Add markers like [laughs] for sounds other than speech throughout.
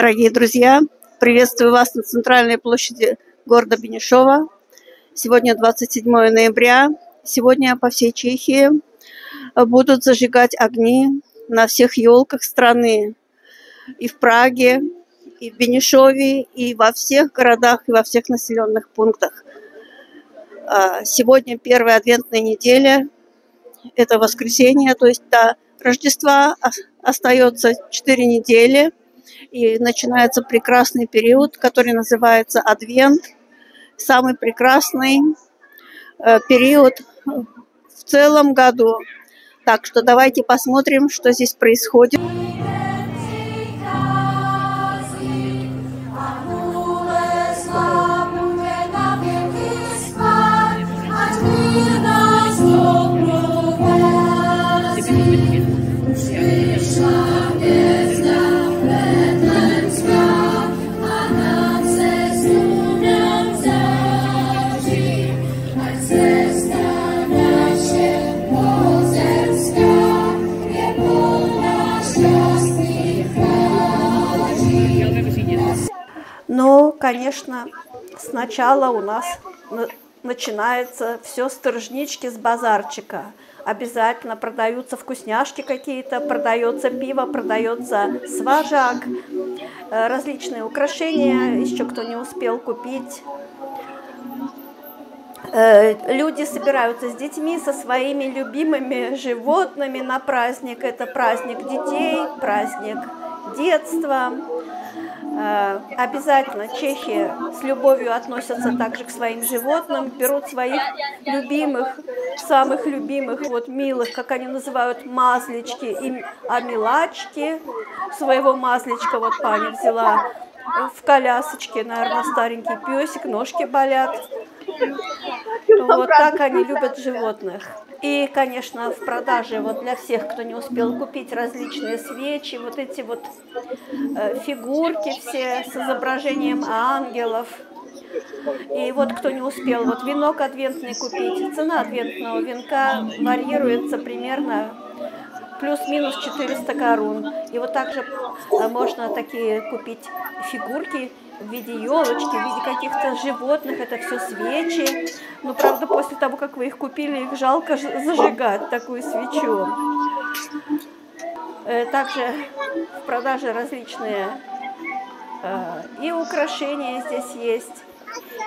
Дорогие друзья, приветствую вас на центральной площади города Бенешова. Сегодня 27 ноября. Сегодня по всей Чехии будут зажигать огни на всех елках страны. И в Праге, и в Бенешове, и во всех городах, и во всех населенных пунктах. А, сегодня первая адвентная неделя. Это воскресенье, то есть до Рождества остается 4 недели. И начинается прекрасный период, который называется Адвент. Самый прекрасный э, период в целом году. Так что давайте посмотрим, что здесь происходит. Конечно, сначала у нас начинается все с торжнички, с базарчика. Обязательно продаются вкусняшки какие-то, продается пиво, продается сважак, э, различные украшения, еще кто не успел купить. Э, люди собираются с детьми, со своими любимыми животными на праздник. Это праздник детей, праздник детства. Э, обязательно чехи с любовью относятся также к своим животным, берут своих любимых, самых любимых, вот милых, как они называют, мазлички, и, а милачки, своего мазличка вот паня взяла в колясочке, наверное, старенький песик, ножки болят. Вот так они любят животных. И, конечно, в продаже вот для всех, кто не успел купить различные свечи, вот эти вот э, фигурки все с изображением ангелов. И вот кто не успел, вот венок адвентный купить, цена адвентного венка варьируется примерно плюс-минус 400 корун. И вот также э, можно такие купить фигурки в виде елочки, в виде каких-то животных, это все свечи. Но, правда, после того, как вы их купили, их жалко зажигать, такую свечу. Э, также в продаже различные э, и украшения здесь есть,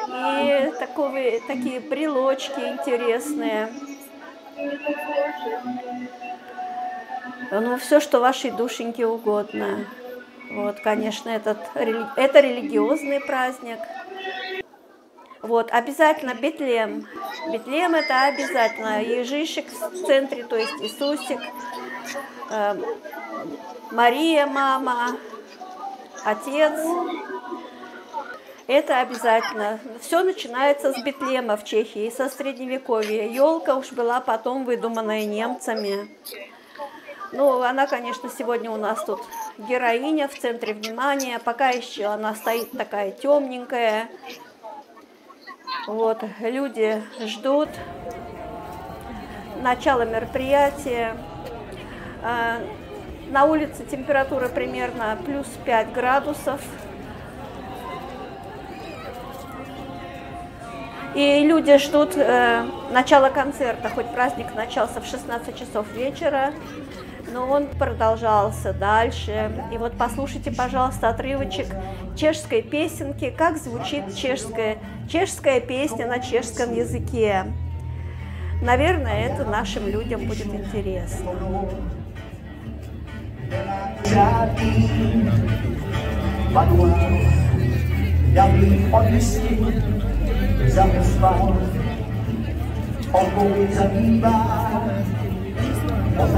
и таковые, такие брелочки интересные. Ну, все, что вашей душеньке угодно. Вот, конечно, этот, это религиозный праздник. Вот, обязательно Бетлем. Бетлем это обязательно. Ежишек в центре, то есть Иисусик, э, Мария, мама, Отец. Это обязательно. Все начинается с Бетлема в Чехии, со Средневековья. Елка уж была потом выдуманная немцами. Ну, она, конечно, сегодня у нас тут героиня в центре внимания. Пока еще она стоит такая темненькая. Вот, люди ждут начала мероприятия. А, на улице температура примерно плюс 5 градусов. И люди ждут э, начала концерта, хоть праздник начался в 16 часов вечера но он продолжался дальше. И вот послушайте, пожалуйста, отрывочек чешской песенки, как звучит чешская, чешская песня на чешском языке. Наверное, это нашим людям будет интересно. otázce, tak co dat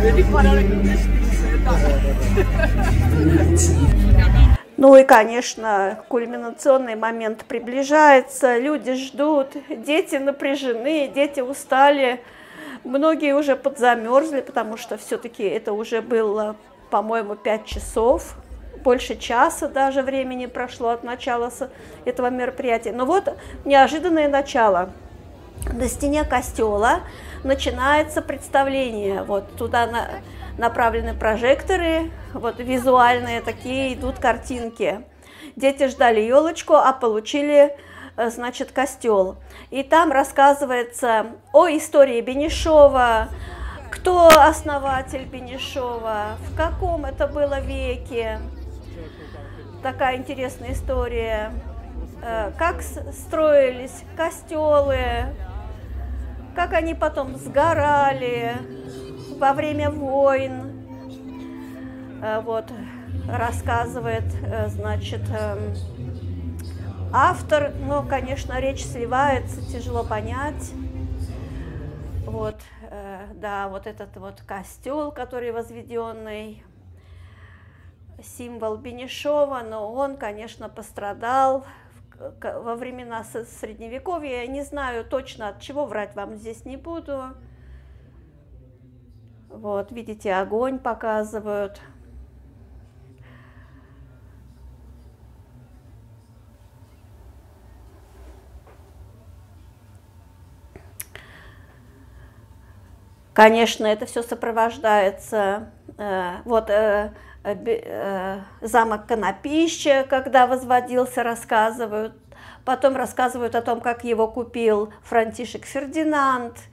Jadi pada lagi [laughs] Ну и, конечно, кульминационный момент приближается, люди ждут, дети напряжены, дети устали, многие уже подзамерзли, потому что все-таки это уже было, по-моему, 5 часов, больше часа даже времени прошло от начала этого мероприятия. Но вот неожиданное начало. На стене костела начинается представление. Вот туда на, направлены прожекторы, вот визуальные такие идут картинки. Дети ждали елочку, а получили, э, значит, костел. И там рассказывается о истории Бенешова, кто основатель Бенешова, в каком это было веке. Такая интересная история. Э, как строились костелы, как они потом сгорали, во время войн. Э, вот, рассказывает, э, значит, эм, автор, но, конечно, речь сливается, тяжело понять. Вот, э, да, вот этот вот костел, который возведенный, символ Бенешова, но он, конечно, пострадал во времена Средневековья. Я не знаю точно, от чего врать вам здесь не буду. Вот, видите, огонь показывают. Конечно, это все сопровождается. Э, вот э, замок Конопища, когда возводился, рассказывают. Потом рассказывают о том, как его купил Франтишек Фердинанд –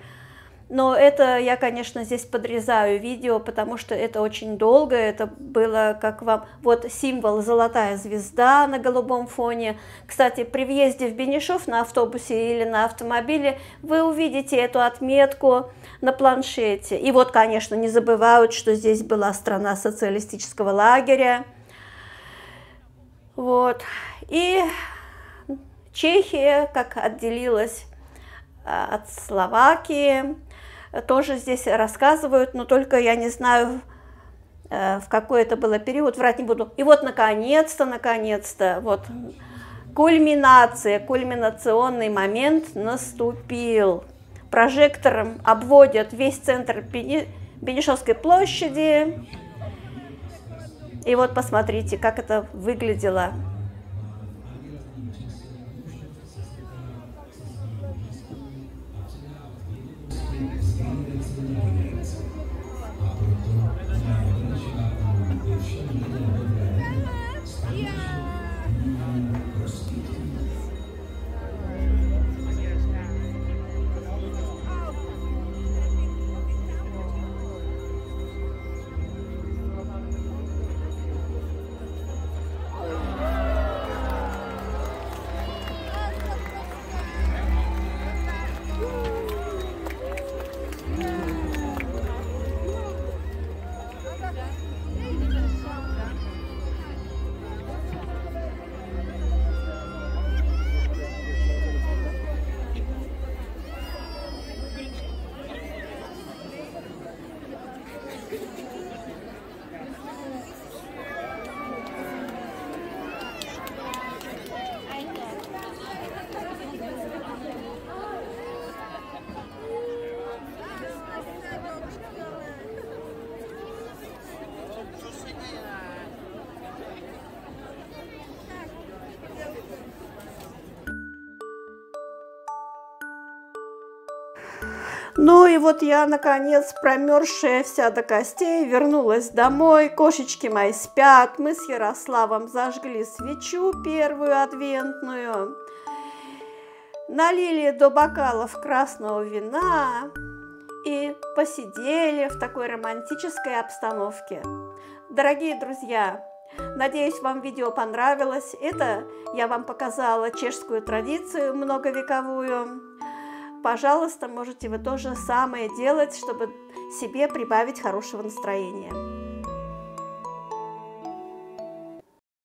но это я, конечно, здесь подрезаю видео, потому что это очень долго. Это было, как вам, вот символ золотая звезда на голубом фоне. Кстати, при въезде в Бенешов на автобусе или на автомобиле вы увидите эту отметку на планшете. И вот, конечно, не забывают, что здесь была страна социалистического лагеря. Вот. И Чехия, как отделилась а, от Словакии, тоже здесь рассказывают, но только я не знаю, э, в какой это было период, врать не буду. И вот, наконец-то, наконец-то, вот кульминация, кульминационный момент наступил. Прожектором обводят весь центр Бенешовской площади. И вот посмотрите, как это выглядело. Ну и вот я, наконец, промерзшая вся до костей, вернулась домой. Кошечки мои спят. Мы с Ярославом зажгли свечу первую адвентную. Налили до бокалов красного вина и посидели в такой романтической обстановке. Дорогие друзья, Надеюсь, вам видео понравилось. Это я вам показала чешскую традицию многовековую пожалуйста, можете вы то же самое делать, чтобы себе прибавить хорошего настроения.